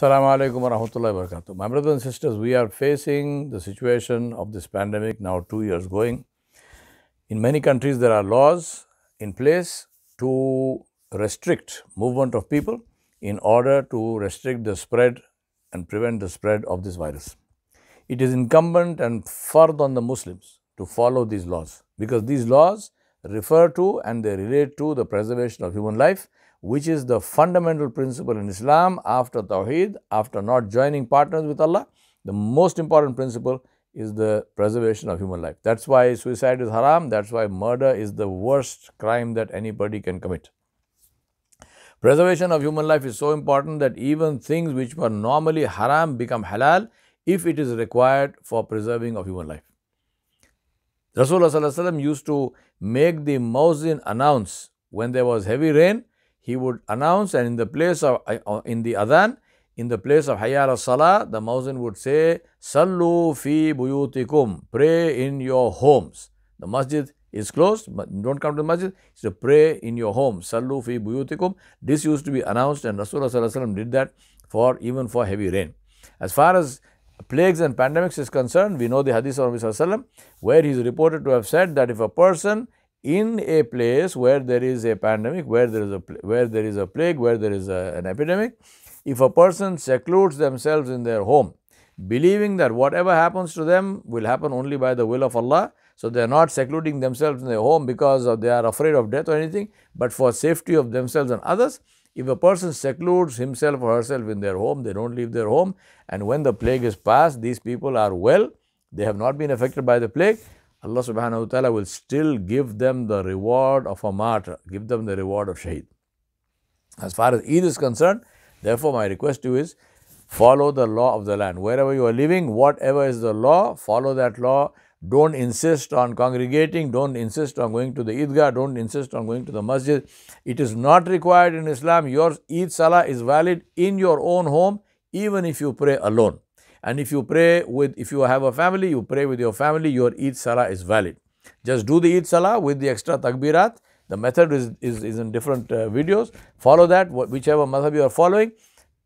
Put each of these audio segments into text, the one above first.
Assalamu alaikum wa rahmatullahi wa. My brothers and sisters, we are facing the situation of this pandemic now two years going. In many countries, there are laws in place to restrict movement of people in order to restrict the spread and prevent the spread of this virus. It is incumbent and fard on the Muslims to follow these laws because these laws refer to and they relate to the preservation of human life which is the fundamental principle in Islam after Tawheed, after not joining partners with Allah. The most important principle is the preservation of human life. That's why suicide is haram, that's why murder is the worst crime that anybody can commit. Preservation of human life is so important that even things which were normally haram become halal if it is required for preserving of human life. Rasulullah used to make the muezzin announce. When there was heavy rain he would announce and in the place of uh, in the adhan in the place of hayya salah the muezzin would say sallu fi buyutikum. Pray in your homes. The masjid is closed but don't come to the masjid. So pray in your home. Sallu fi buyutikum. This used to be announced and rasulullah did that for even for heavy rain. As far as plagues and pandemics is concerned we know the hadith of Rasulullah where he is reported to have said that if a person in a place where there is a pandemic, where there is a where there is a plague, where there is a, an epidemic, if a person secludes themselves in their home, believing that whatever happens to them will happen only by the will of Allah, so they are not secluding themselves in their home because they are afraid of death or anything, but for safety of themselves and others. If a person secludes himself or herself in their home, they don't leave their home, and when the plague is past, these people are well, they have not been affected by the plague, Allah subhanahu wa ta'ala will still give them the reward of a martyr, give them the reward of shaheed. As far as Eid is concerned, therefore my request to you is follow the law of the land. Wherever you are living, whatever is the law, follow that law. Don't insist on congregating, don't insist on going to the Eidgah, don't insist on going to the masjid. It is not required in Islam. Your Eid Salah is valid in your own home, even if you pray alone. And if you pray with, if you have a family, you pray with your family, your Eid Salah is valid. Just do the Eid Salah with the extra takbirat. The method is, is, is in different uh, videos. Follow that, whichever madhab you are following.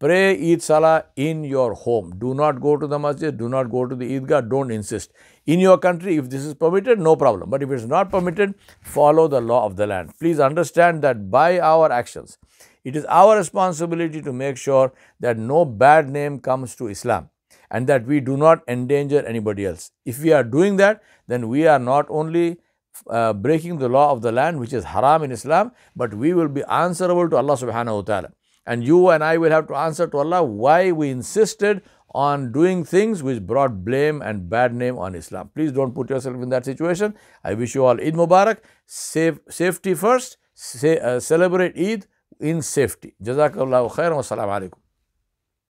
Pray Eid Salah in your home. Do not go to the masjid, do not go to the Eidgah, don't insist. In your country, if this is permitted, no problem. But if it is not permitted, follow the law of the land. Please understand that by our actions, it is our responsibility to make sure that no bad name comes to Islam and that we do not endanger anybody else. If we are doing that, then we are not only uh, breaking the law of the land, which is haram in Islam, but we will be answerable to Allah subhanahu wa ta'ala. And you and I will have to answer to Allah why we insisted on doing things which brought blame and bad name on Islam. Please don't put yourself in that situation. I wish you all Eid Mubarak. Safe, safety first. Say, uh, celebrate Eid in safety. Jazakallahu khairan wa alaikum.